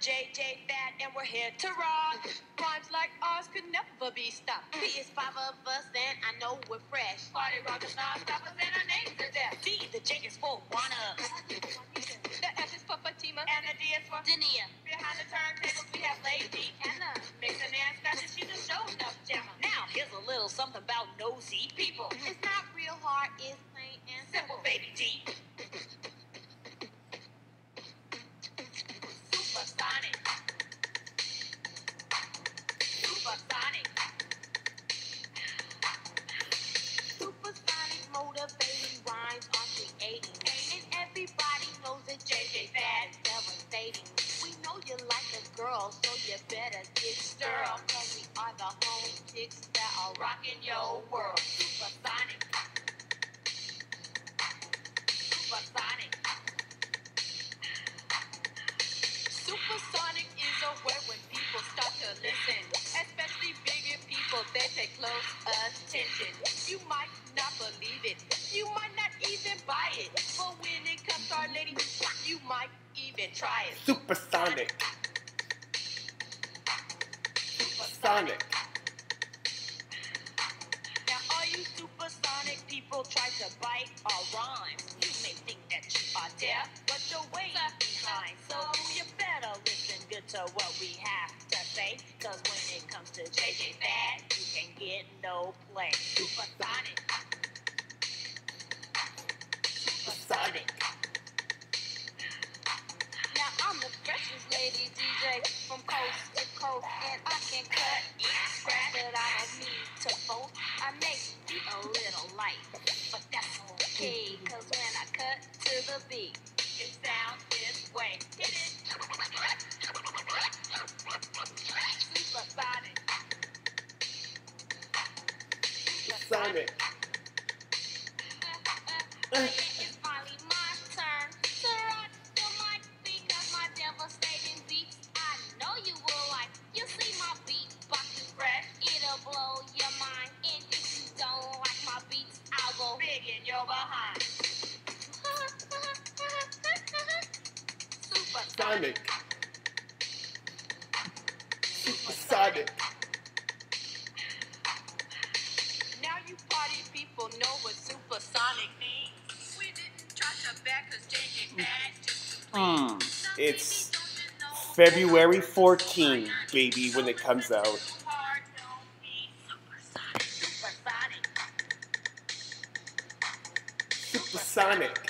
JJ Fad and we're here to rock. Rhymes like ours could never be stopped. P is five of us and I know we're fresh. Party rockers, non-stoppers, and our names are death. D, the J is for Juana. The F is for Fatima. And the D is for Dania. Behind the turntables we have Lady Anna. Mixing and scratching, she's a show enough jammer. Now here's a little something about nosy people. It's not real hard, it's plain and Simple, baby D. a so you better get stirred. Cause we are the home chicks that are Rocking your world. Supersonic. Supersonic. Supersonic is a word when people start to listen. Especially bigger people, they take close attention. You might not believe it. You might not even buy it. But when it comes to our lady, you might even try it. Supersonic. Sonic. Now, all you supersonic people try to bite our rhymes. You may think that you are def, but you're way behind. So you better listen good to what we have to say. Cause when it comes to JJ Fad, you can get no play. Supersonic. Sonic. Now I'm the freshest lady DJ from coast, and I can cut each scratch that I don't need to boast. I may be a little light, but that's okay, cause when I cut to the beat, It sounds this way. Hit it. Supersonic. Sonic. Sonic. Supersonic. Now you party people know what supersonic means. We didn't try to back cause JJ Fad just to Hmm. It's babies don't you know February 14, baby, when it comes out. Hard, supersonic. Supersonic.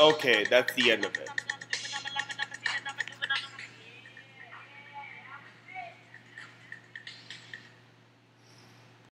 Okay, that's the end of it.